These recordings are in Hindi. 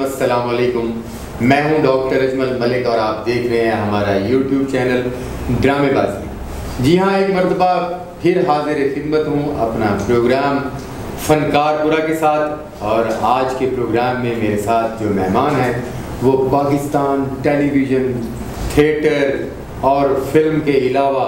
अस्सलाम मैं हूँ डॉक्टर अजमल मलिक और आप देख रहे हैं हमारा यूट्यूब चैनल ड्रामेबाजी। जी हाँ एक मरतबा फिर हाजिर खिदमत हूँ अपना प्रोग्राम फनकारपुरा के साथ और आज के प्रोग्राम में मेरे साथ जो मेहमान हैं, वो पाकिस्तान टेलीविज़न, थिएटर और फ़िल्म के अलावा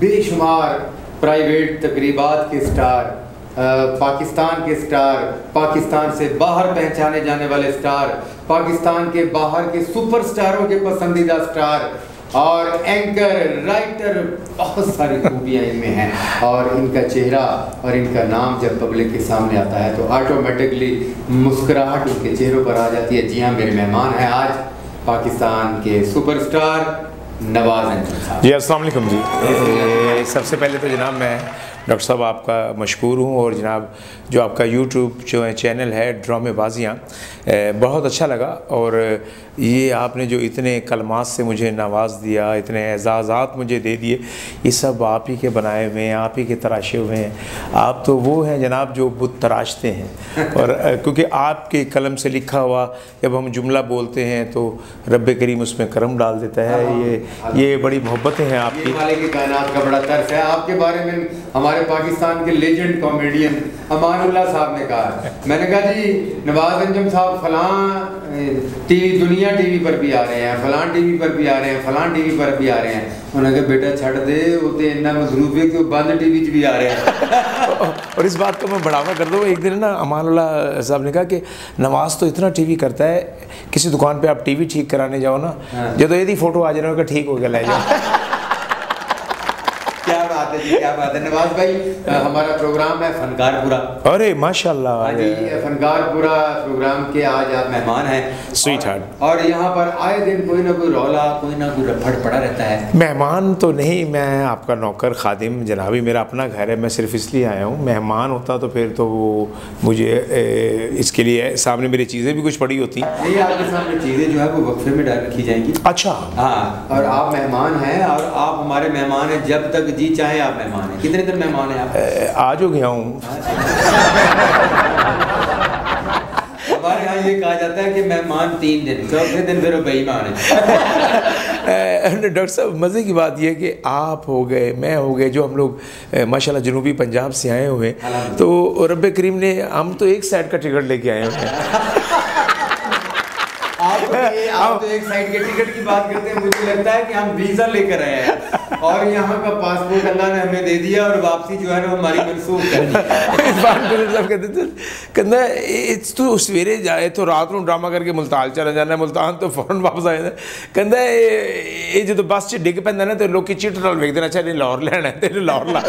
बेशुमार प्राइवेट तकरीबात के स्टार पाकिस्तान के स्टार, पाकिस्तान से बाहर पहचाने जाने वाले स्टार, पाकिस्तान के बाहर के सुपर स्टारों के पसंदीदा स्टार और एंकर राइटर बहुत सारी खूबियाँ इनमें हैं। और इनका चेहरा और इनका नाम जब पब्लिक के सामने आता है तो ऑटोमेटिकली मुस्कुराहट उनके चेहरों पर आ जाती है। जी हाँ मेरे मेहमान हैं आज पाकिस्तान के सुपरस्टार नवाज़ जी, अस्सलाम जी। सबसे पहले तो जनाब मैं डॉक्टर साहब, आपका मशहूर हूँ और जनाब, जो आपका यूट्यूब जो है, चैनल है, ड्रामेबाजियाँ बहुत अच्छा लगा और ये आपने जो इतने कलमात से मुझे नवाज़ दिया इतने एजाज़ात मुझे दे दिए ये सब आप ही के बनाए हुए हैं आप ही के तराशे हुए हैं। आप तो वो हैं जनाब जो बुत तराशते हैं। और क्योंकि आपके कलम से लिखा हुआ जब हम जुमला बोलते हैं तो रब करीम उसमें करम डाल देता है। ये ये बड़ी मोहब्बतें हैं आपकी। का बड़ा तर्स है। आपके बारे में हमारे पाकिस्तान के लेजेंड कॉमेडियन अमानुल्लाह साहब ने कहा मैंने कहा जी नवाज़ अंजम साहब फलां टीवी दुनिया टीवी पर भी आ रहे हैं फलां टीवी पर भी आ रहे हैं फलां टीवी पर भी आ रहे हैं। उन्होंने कहा बेटा छड़ दे वो तो इतना मसरूफ है कि वो बंद टीवी भी आ रहे हैं। और इस बात को मैं बढ़ावा कर दूँ एक दिन ना अमानुल्ला साहब ने कहा कि नवाज़ तो इतना टीवी करता है किसी दुकान पर आप टीवी ठीक कराने जाओ ना हाँ। जो तो यदि फ़ोटो आ जाए ठीक हो गया ले जाओ। बात है क्या बात है? नवाज़ भाई हमारा प्रोग्राम है फनकारपुरा। अरे माशाल्लाह हाँ जी फनकारपुरा प्रोग्राम के आज आप मेहमान हैं। स्वीट हार्ट और यहाँ पर आए दिन कोई ना कोई रौला कोई ना कोई रफड़ पड़ा रहता है। मेहमान तो नहीं मैं आपका नौकर खादिम जनाबी मेरा अपना घर है मैं सिर्फ़ इसलिए आया हूँ। मेहमान होता तो फिर तो वो मुझे इसके लिए सामने मेरी चीज़ें भी कुछ पड़ी होती। नहीं आपके सामने चीज़ें जो है वो वक्फे में डाल रखी जाएँगी। अच्छा। हाँ और आप मेहमान हैं और आप हमारे मेहमान हैं जब तक जी चाहे आप मेहमान हैं? कितने दिन मेहमान हैं आप? आज हो गया हूँ। हमारे यहाँ ये कहा जाता है कि मेहमान तीन दिन चौथे दिन फिर बेईमान है। डॉक्टर साहब मज़े की बात यह कि आप हो गए मैं हो गए जो हम लोग माशाल्लाह जनूबी पंजाब से आए हुए तो रब करीम ने हम तो एक साइड का टिकट लेके आए हुए हैं। आप आप तो एक साइड के टिकट की बात करते हैं मुझे लगता है कि हम वीज़ा लेकर आए हैं। और यहाँ का पासपोर्ट अल्लाह ने हमें दे दिया और वापसी जो है ना हमारी मनसूख कर इस बात को कहते थे कहना तू सवेरे जाए तो रात को ड्रामा करके मुल्तान चला जाना मुल्तान तो फ़ौरन वापस आ जाना कहता ये जो बस च डिग पैंदा ना तो लोग चिट नाल वेखते अच्छा नहीं लाहौर लेना तेरे लाहौर ला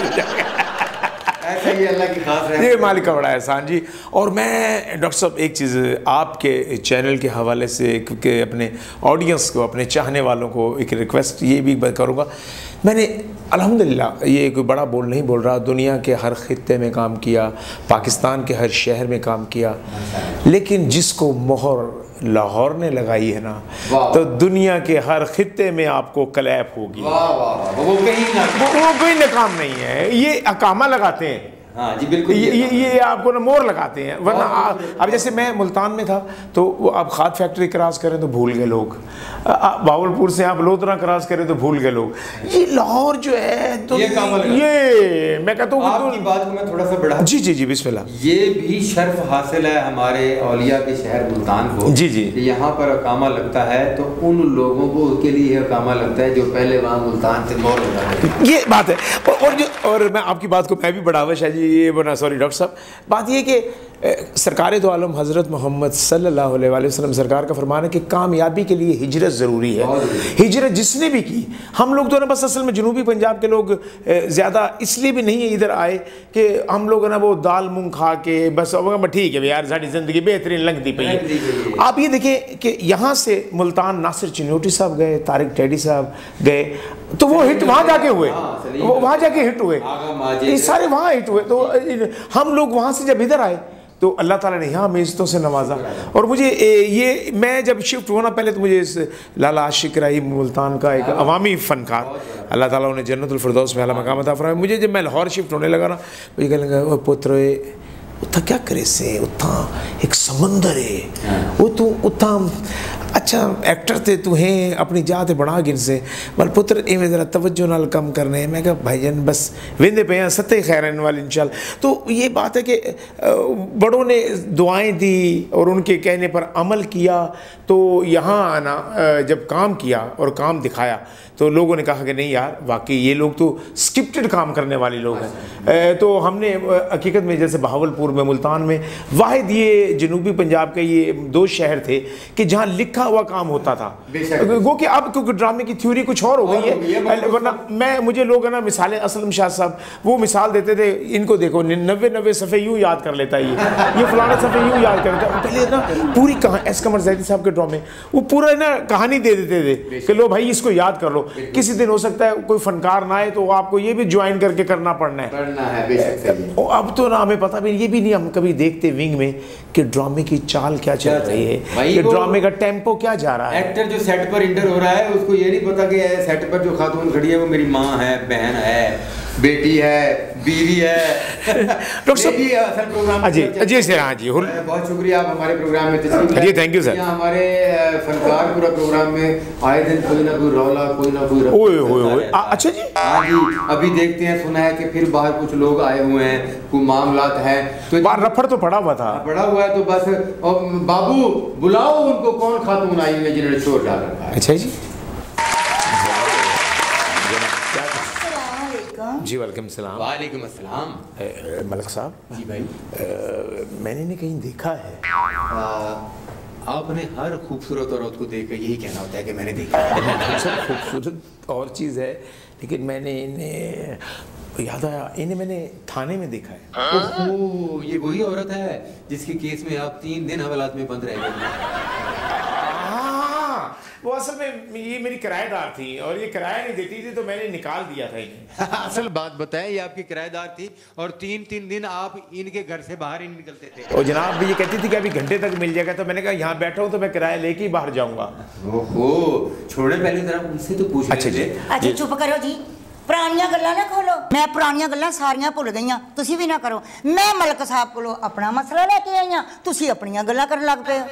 ये मालिक का बड़ा एहसान जी। और मैं डॉक्टर साहब एक चीज़ आपके चैनल के हवाले से के अपने ऑडियंस को अपने चाहने वालों को एक रिक्वेस्ट ये भी करूँगा मैंने अल्हम्दुलिल्लाह ये कोई बड़ा बोल नहीं बोल रहा दुनिया के हर ख़त्े में काम किया पाकिस्तान के हर शहर में काम किया लेकिन जिसको मोहर लाहौर ने लगाई है ना तो दुनिया के हर खत्े में आपको कलैप होगी। वो कहीं ना वो कोई नाकाम नहीं है ये अकामा लगाते हैं। हाँ जी बिल्कुल ये ये, ये आपको ना मोर लगाते हैं वरना आ, अब जैसे मैं मुल्तान में था तो वो आप खाद फैक्ट्री क्रॉस करें तो भूल गए लोग। बावलपुर से आप लोधरा क्रॉस करें तो भूल गए लोग। ये लाहौर जो है तो ये, ये मैं कहता हूँ आपकी तो, बात को मैं थोड़ा सा बढ़ा जी जी जी बिस्मिल्लाह। ये भी शर्फ हासिल है हमारे औलिया के शहर मुल्तान को जी जी। यहाँ पर अकामा लगता है तो उन लोगों को के लिए अकामा लगता है जो पहले वहाँ मुल्तान से मोर लगा ये बात है। और जो और मैं आपकी बात को मैं भी बढ़ावा शायद ये बना सॉरी डॉक्टर साहब। बात ये कि सरकार दो आलम हज़रत मोहम्मद सल्लल्लाहु अलैहि वसल्लम सरकार का फरमान है कि कामयाबी के लिए हिजरत ज़रूरी है। हिजरत जिसने भी की हम लोग तो ना बस असल में जनूबी पंजाब के लोग ज़्यादा इसलिए भी नहीं इधर आए कि हम लोग ना वो दाल मूंग खा के बस ठीक है यार साड़ी ज़िंदगी बेहतरीन लगती पई है। आप ये देखें कि यहाँ से मुल्तान नासिर चिन्होटी साहब गए तारिक टेडी साहब गए तो वो हिट वहाँ जाके हुए। हाँ, वो वहाँ जाके हिट हुए। ये सारे वहाँ हिट हुए। तो हम लोग वहाँ से जब इधर आए तो अल्लाह ताला ने यहाँ मेज़तों से नवाजा। और मुझे ये मैं जब शिफ्ट हुआ ना पहले तो मुझे इस लाला आशिक राही मुल्तान का एक अवामी फ़नकार अल्लाह ताला उन्हें जन्नतफरदौस में अला मकाम था फरमाया मुझे जब मैं लाहौर शिफ्ट होने लगा ना मुझे कहने लगा वो पुत्र उत्था क्या करे से? उत्था एक समंदर है। वो तू उत्था अच्छा एक्टर थे तू है, अपनी जात बना गिन से बल पुत्र, इवें जरा तवज्जो नाल कम करने। मैं कहा, भाईजान, बस वेंदे पे हैं, सत्ते खैरन वाले इंशाल्लाह तो ये बात है कि बड़ों ने दुआएँ दी और उनके कहने पर अमल किया तो यहाँ आना जब काम किया और काम दिखाया तो लोगों ने कहा कि नहीं यार, वाकई ये लोग तो स्क्रिप्टेड काम करने वाले लोग हैं। तो हमने हकीकत में जैसे बहावलपुर में, मुल्तान में, वाहिद ये जनूबी पंजाब के ये दो शहर थे कि जहाँ लिखा हुआ काम होता था। गो कि अब क्योंकि ड्रामे की थ्योरी कुछ और हो गई है, वरना मैं मुझे लोग है ना मिसालें असलम शाह साहब वो मिसाल देते थे इनको देखो नब्बे नब्बे सफ़े यूँ याद कर लेता है ये। ये फलाना सफ़े यूँ याद कर लेता है। पहले ना पूरी कहा एस कमर जैदी साहब के ड्रामे वो पूरा ना कहानी दे देते थे कि लो भाई इसको याद कर लो। किसी दिन हो सकता है कोई फनकार ना आए तो आपको ये भी ज्वाइन करके करना पड़ना है। पढ़ना अब तो ना हमें पता भी ये भी नहीं हम कभी देखते विंग में कि ड्रामे की चाल क्या चल रही है कि ड्रामे का टेंपो क्या जा रहा है? एक्टर जो सेट पर इंटर हो रहा है, उसको ये नहीं पता कि सेट पर जो खातून खड़ी है, वो मेरी माँ है, बहन है। बेटी है बीवी है। डॉक्टर साहब- प्रोग्राम अजी अजी से हाँ जी बहुत शुक्रिया आप हमारे प्रोग्राम में। जी, you, sir. यहाँ हमारे फनकार पूरा प्रोग्राम में आए दिन कोई ना कोई रौला कोई ना कोई ओए ओए ओए। अच्छा जी। हाँ जी अभी देखते हैं सुना है कि फिर बाहर कुछ लोग आए हुए हैं कोई मामलात है। तो बार रफड़ तो पड़ा हुआ था। बड़ा हुआ है तो बस बाबू बुलाओ उनको कौन खातून आई हुई है जिन्होंने शोर डाल रखा है अच्छा जी। जी वालेकुम सलाम। वालेकुम अस्सलाम अ, मलक साहब। जी भाई। अ, मैंने ने कहीं देखा है? आ, आपने हर खूबसूरत औरत को देखकर यही कहना होता है कि मैंने देखा है। सब खूबसूरत और चीज़ है लेकिन मैंने इन्हें याद आया इन्हें मैंने थाने में देखा है। ओहो ये वही औरत है जिसके केस में आप तीन दिन हवालात में बंद रह गए। वो असल में ये मेरी किराएदार थी और ये किराया नहीं देती थी तो मैंने निकाल दिया था इन्हें असल बात बताएं ये आपकी किराएदार थी और तीन तीन दिन आप इनके घर से बाहर ही नहीं निकलते थे और जनाब भी ये कहती थी कि अभी घंटे तक मिल जाएगा तो मैंने कहा यहाँ बैठा हूँ तो मैं किराया लेके ही बाहर जाऊंगा ओहो छोड़े पहले जरा उनसे तो पूछ अच्छा जी लेते। ਅੱਛਾ ਚੁੱਪ ਕਰੋ ਜੀ ਪੁਰਾਣੀਆਂ ਗੱਲਾਂ ਨਾ ਖੋਲੋ ਮੈਂ ਪੁਰਾਣੀਆਂ ਗੱਲਾਂ ਸਾਰੀਆਂ ਭੁੱਲ ਗਈਆਂ ਤੁਸੀਂ ਵੀ ਨਾ ਕਰੋ ਮੈਂ ਮਲਕ ਸਾਹਿਬ ਕੋਲੋਂ ਆਪਣਾ ਮਸਲਾ ਲੈ ਕੇ ਆਈਆਂ ਤੁਸੀਂ ਆਪਣੀਆਂ ਗੱਲਾਂ ਕਰਨ ਲੱਗ ਪਏ ਹੋ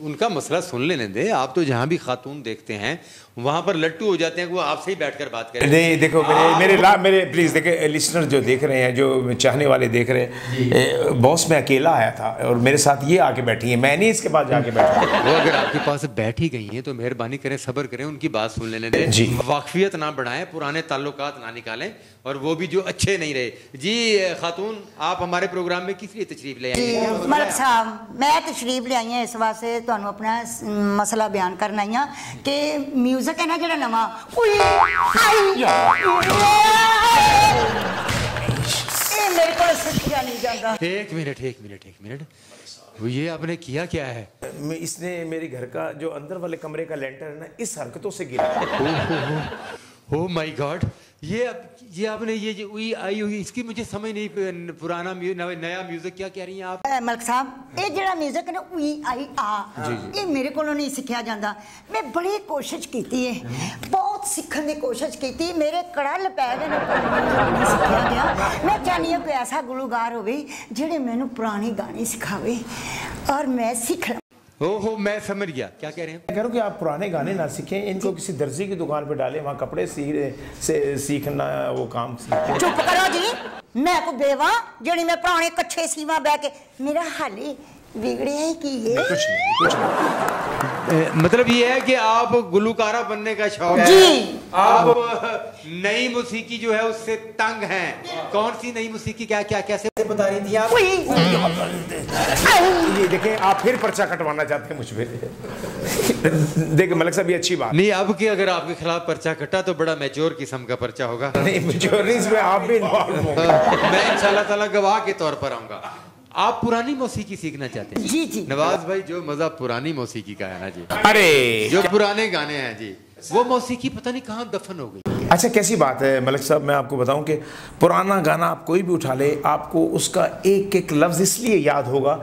उनका मसला सुन लेने दे। आप तो जहाँ भी खातून देखते हैं वहाँ पर लट्टू हो जाते हैं वो आपसे ही बैठकर बात करें। नहीं देखो मेरे मेरे ला मेरे प्लीज़ देखे लिसनर जो देख रहे हैं जो चाहने वाले देख रहे हैं बॉस मैं अकेला आया था और मेरे साथ ये आके बैठी है। मैं नहीं इसके पास जाके बैठा। वो अगर आपके पास बैठ ही गई हैं तो मेहरबानी करें सब्र करें उनकी बात सुन लेने दें। जी। वाकफियत ना बढ़ाएँ पुराने ताल्लुक ना निकालें और वो भी जो अच्छे नहीं रहे। जी खातून आप हमारे प्रोग्राम में किस लिए तशरीफ़ ले आई मैं तशरीफ़ ले आई हैं इस वास्ते। ਵਾਸਤੇ ਤੁਹਾਨੂੰ ਆਪਣਾ ਸ- ਮਸਲਾ ਬਿਆਨ ਕਰਨ ਆਈ ਹਾਂ ਕਿ ਮਿਊਜ਼ਿਕ ਹੈ ਨਾ ਜਿਹੜਾ ਨਵਾਂ ਉਈ, ਆਈ, ਇਹ ਮੇਰੇ ਕੋਲ ਸਿੱਖਿਆ ਨਹੀਂ ਜਾਂਦਾ एक मिनट एक मिनट एक मिनट वो ये आपने किया क्या है मैं इसने मेरे घर का जो अंदर वाले कमरे का लेंटर है ना इस हरकतों से गिरा ओ माय गॉड ये अब- ये आपने ये जो हुई आई हुई इसकी मुझे समझ नहीं प- पुराना म्यू- नव- नया म्यूजिक क्या कह रही हैं आप ਅਹ ਮਲਕ ਸਾਹਿਬ ਇਹ ਜਿਹੜਾ 뮤직 ਨਾ ਉਈ ਆਈ ਆ ਇਹ ਮੇਰੇ ਕੋਲੋਂ ਨਹੀਂ ਸਿੱਖਿਆ ਜਾਂਦਾ ਮੈਂ ਬੜੀ ਕੋਸ਼ਿਸ਼ ਕੀਤੀ ਹੈ ਬਹੁਤ ਸਿੱਖਣ ਦੀ ਕੋਸ਼ਿਸ਼ ਕੀਤੀ ਮੇਰੇ ਕੜਲ ਪੈ ਗਏ ਨੇ ਪਰ ਮੈਨੂੰ ਨਹੀਂ ਸਿੱਖਿਆ ਗਿਆ ਮੈਂ ਚਾਹੁੰਦੀ ਹਾਂ ਕੋਈ ਐਸਾ ਗੁਲੂਗਾਰ ਹੋਵੇ ਜਿਹੜੇ ਮੈਨੂੰ ਪੁਰਾਣੇ ਗਾਣੇ ਸਿਖਾਵੇ ਔਰ ਮੈਂ ਸਿੱਖ हो हो मैं समझ गया। क्या कह रहे हैं? कह रहा हूँ कि आप पुराने गाने ना सीखें इनको किसी दर्जी की दुकान पे डालें वहाँ कपड़े सी से सीखना वो काम चुप करो जी। मैं को बेवा जड़ी मैं पुराने कच्चे सीवा बह के। मेरा हाल ही बिगड़े है कि ये कुछ नहीं कुछ नहीं। मतलब ये है कि आप गुलुकारा बनने का शौक है। जी। आप नई मौसीकी जो है उससे तंग है। कौन सी नई मौसीकी? क्या क्या कैसे? बता रही थी आप? ये देखें आप फिर पर्चा कटवाना चाहते हैं मुझ पर देखिए मलिक साहब ये अच्छी बात। नहीं अब की अगर आपके खिलाफ पर्चा कटा तो बड़ा मैच्योर किस्म का पर्चा होगा। नहीं मेजोरिटीज में आप भी इन्वॉल्व होंगे। मैं इंशाल्लाह ताला गवाह के तौर पर आऊँगा। आप पुरानी मौसीकी सीखना चाहते हैं? जी जी। नवाज़ भाई जो मज़ा पुरानी मौसीकी का है ना जी। अरे! जो पुराने गाने हैं जी वो मौसीकी पता नहीं कहाँ दफन हो गई। अच्छा कैसी बात है मलिक साहब मैं आपको बताऊँ कि पुराना गाना आप कोई भी उठा ले आपको उसका एक एक लफ्ज़ इसलिए याद होगा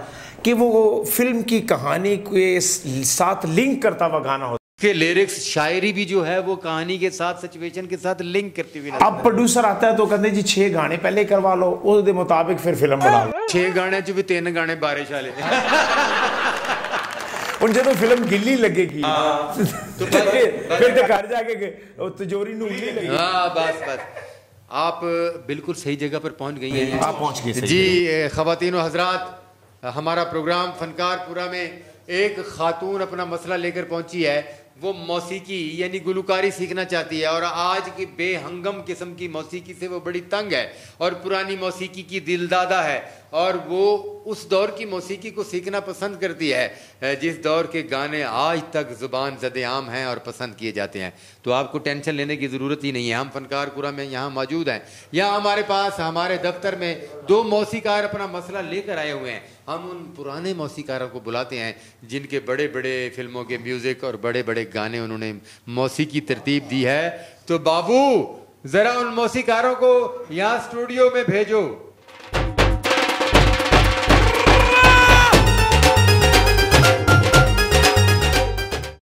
कि वो फ़िल्म की कहानी के साथ लिंक करता हुआ गाना होता उसके लिरिक्स शायरी भी जो है वो कहानी के साथ सिचुएशन के साथ लिंक करती हुई अब प्रोड्यूसर आता है तो कहते जी छह गाने पहले करवा लो उसके मुताबिक फिर फ़िल्म बना लो। छह गाने च भी तीन गाने बारिश वाले। ਹੁਣ ਜਦੋਂ ਫਿਲਮ ਗਿੱਲੀ ਲੱਗੇਗੀ तो फिर तो घर जाके ਉਹ तिजोरी ਨੂੰ ਉੱਲੀ ਲੱਗੀ हाँ बस बस आप बिल्कुल सही जगह पर पहुंच गई हैं आप पहुंच गए सही जी खातन हजरात हमारा प्रोग्राम फनकारपुरा में एक खातून अपना मसला लेकर पहुंची है वो मौसीकी यानी गुलकारी सीखना चाहती है और आज की बेहंगम किस्म की मौसीकी से वो बड़ी तंग है और पुरानी मौसीकी की दिलदादा है और वो उस दौर की मौसीकी को सीखना पसंद करती है जिस दौर के गाने आज तक ज़ुबान जद आम हैं और पसंद किए जाते हैं। तो आपको टेंशन लेने की ज़रूरत ही नहीं है। हम फनकारपुरा में यहाँ मौजूद हैं। यहाँ हमारे पास, हमारे दफ्तर में दो मौसीकार अपना मसला लेकर आए हुए हैं। हम उन पुराने मौसीकारों को बुलाते हैं, जिनके बड़े बड़े फ़िल्मों के म्यूज़िक और बड़े बड़े गाने उन्होंने मौसीकी तरतीब दी है। तो बाबू, ज़रा उन मौसीकारों को यहाँ स्टूडियो में भेजो।